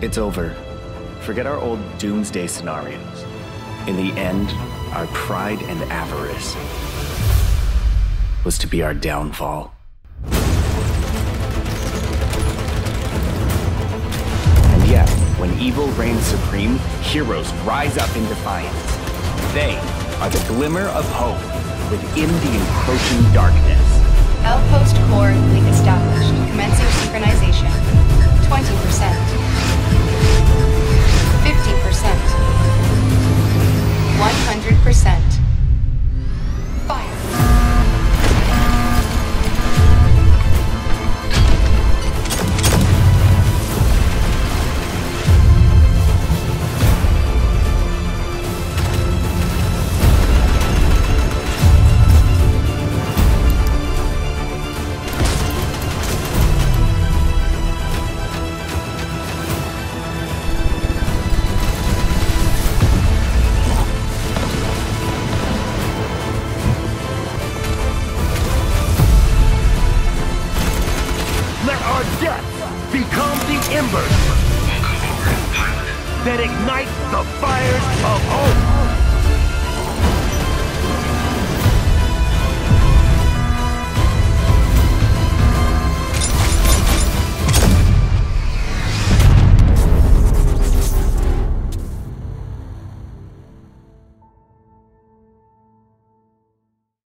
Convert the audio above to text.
It's over. Forget our old doomsday scenarios. In the end, our pride and avarice was to be our downfall. And yet, when evil reigns supreme, heroes rise up in defiance. They are the glimmer of hope within the encroaching darkness. Outpost core established. Our death become the embers that ignite the fires of hope.